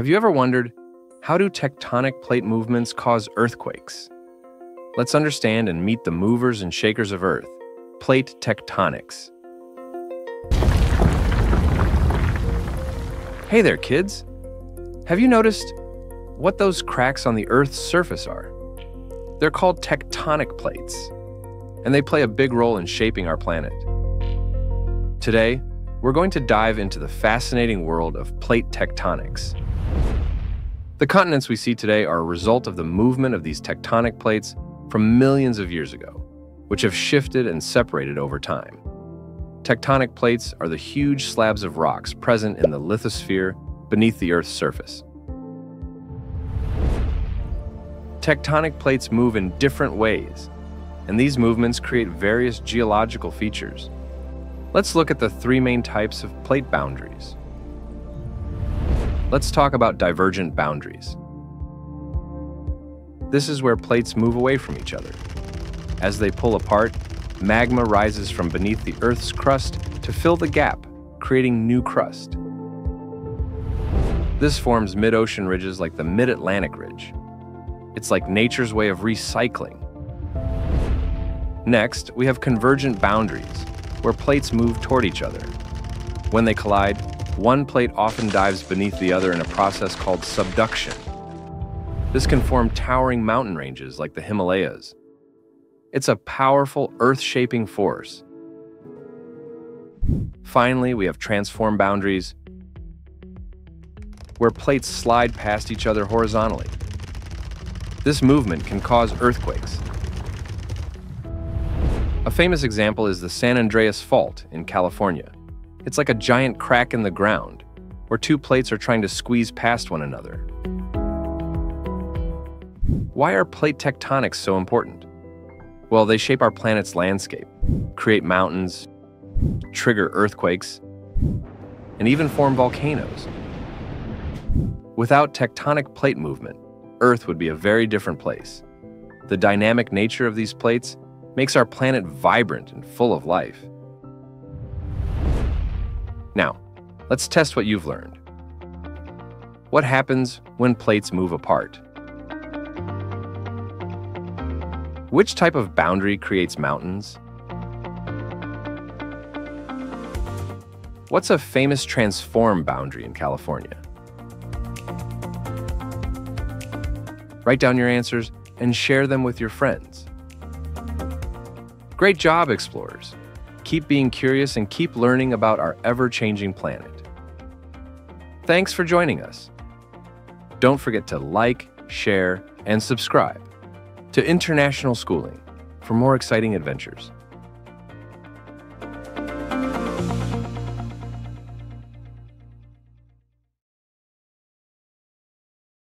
Have you ever wondered how do tectonic plate movements cause earthquakes? Let's understand and meet the movers and shakers of Earth, plate tectonics. Hey there, kids! Have you noticed what those cracks on the Earth's surface are? They're called tectonic plates, and they play a big role in shaping our planet. Today, we're going to dive into the fascinating world of plate tectonics. The continents we see today are a result of the movement of these tectonic plates from millions of years ago, which have shifted and separated over time. Tectonic plates are the huge slabs of rocks present in the lithosphere beneath the Earth's surface. Tectonic plates move in different ways, and these movements create various geological features. Let's look at the three main types of plate boundaries. Let's talk about divergent boundaries. This is where plates move away from each other. As they pull apart, magma rises from beneath the Earth's crust to fill the gap, creating new crust. This forms mid-ocean ridges like the Mid-Atlantic Ridge. It's like nature's way of recycling. Next, we have convergent boundaries, where plates move toward each other. When they collide, one plate often dives beneath the other in a process called subduction. This can form towering mountain ranges like the Himalayas. It's a powerful earth-shaping force. Finally, we have transform boundaries, where plates slide past each other horizontally. This movement can cause earthquakes, a famous example is the San Andreas Fault in California. It's like a giant crack in the ground, where two plates are trying to squeeze past one another. Why are plate tectonics so important? Well, they shape our planet's landscape, create mountains, trigger earthquakes, and even form volcanoes. Without tectonic plate movement, Earth would be a very different place. The dynamic nature of these plates makes our planet vibrant and full of life. Now, let's test what you've learned. What happens when plates move apart? Which type of boundary creates mountains? What's a famous transform boundary in California? Write down your answers and share them with your friends. Great job, explorers! Keep being curious and keep learning about our ever-changing planet. Thanks for joining us. Don't forget to like, share, and subscribe to International Schooling for more exciting adventures.